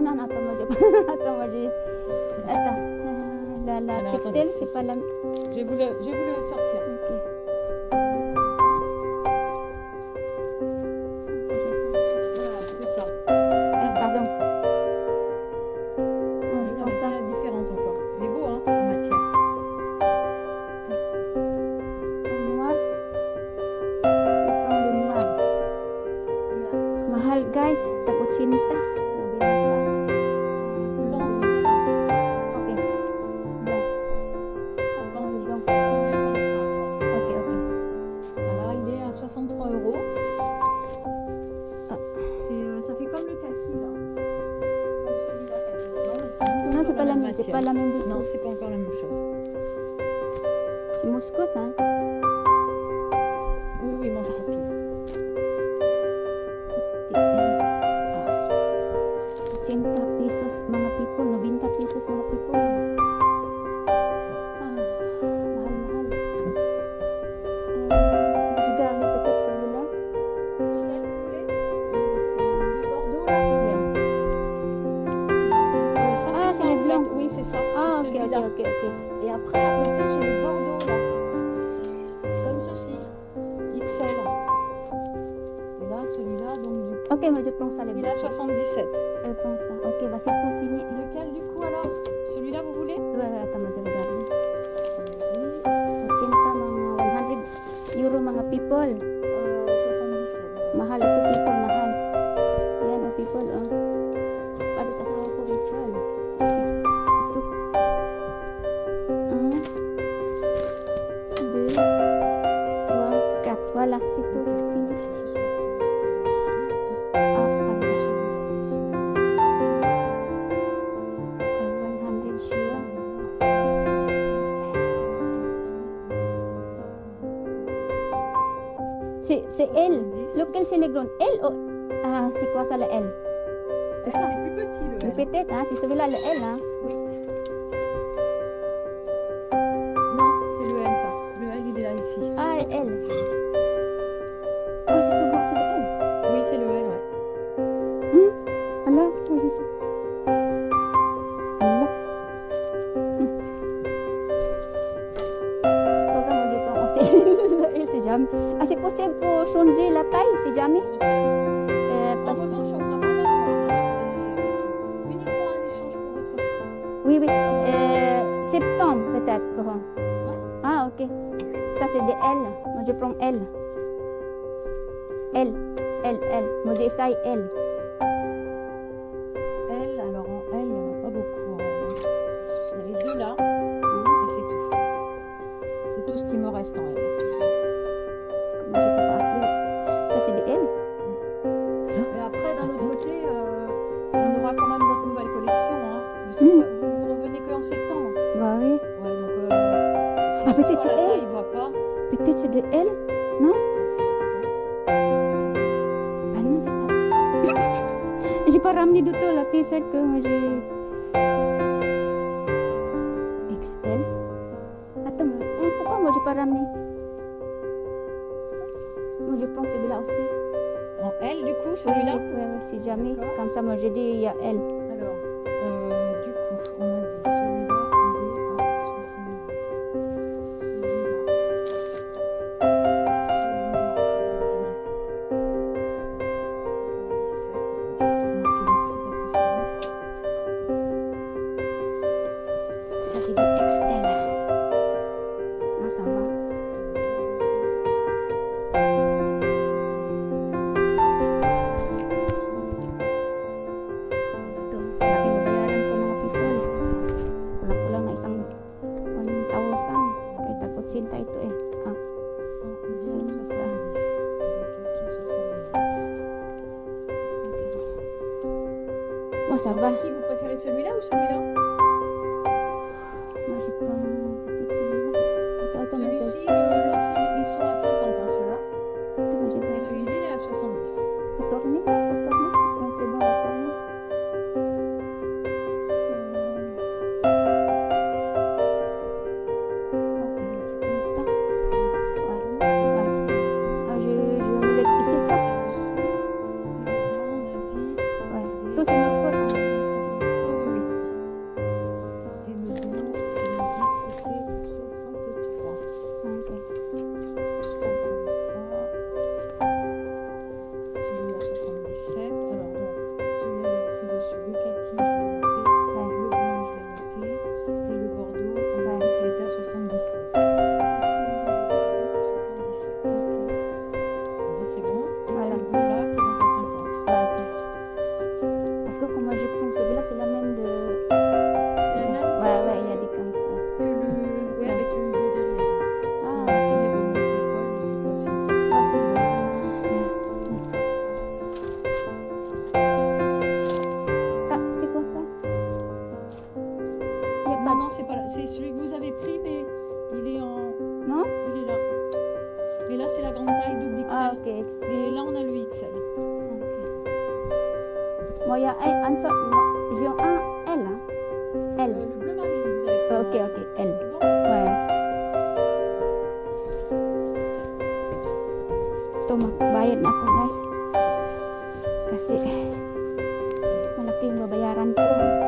non, non, attends, moi, je... attends, moi, j'ai... Attends. euh, La, la Alors, textile, attendez, c'est pas la... Je vais vous le, je vais vous le sortir. Ok. Voilà, c'est ça. C'est hein. Oui, oui, moi je crois tout. Cinta pesos mga people, 90 pesos mga people. Ah, mahal, mahal. Euh, celui-là. Là. Euh, Ah, c'est les blancs. Oui, c'est ça. Ah, ok, ok, ok, ok. Et après, à côté, Ok, moi je prends ça les il a 77. Je prends ça. Ok, bah c'est tout fini. Lequel, du coup, alors? Celui-là, vous voulez? Ouais, ouais, attends, je regarde. Cinta mga 100 euro mga people. euh, 77. Mahal ito C'est, L. 70. Lequel c'est les grands L ou... Ah, c'est quoi ça le L C'est ça. C'est plus petit, Le L. peut-être, hein, c'est celui-là le L, hein. Ah, c'est possible pour changer la taille, c'est jamais. Euh, En parce... revanche, on fera pas retours. Uniquement un échange pour autre chose. Oui, oui. Euh, septembre, peut-être. Bon. Ouais. Ah, ok. Ça, c'est des L. Moi, je prends L. L. L, L. Moi, j'essaye L. L, Ah, peut-être c'est voit pas. Peut-être c'est de. Ouais, votre ventre. Bah non, j'ai pas. J'ai pas ramené du tout la t-shirt que moi j'ai. XL. Attends, euh, pourquoi moi j'ai pas ramené? Moi je prends celui-là aussi. En L, du coup, celui-là? oui, oui, oui, si jamais. Comme ça, moi j'ai dit il y a L. Mais là, c'est la grande taille double XL. Ah, ok. Et là, on a le XL. Ok. Bon, il y a un, un seul. J'ai un L. Hein. L. Euh, le bleu marine, vous avez. Ok, ok, L. Bon. Ouais. Ito, magbayad na ako, guys. Kasi, malaki yung babayaran ko.